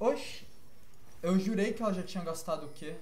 Oxi. Eu jurei que ela já tinha gastado o quê?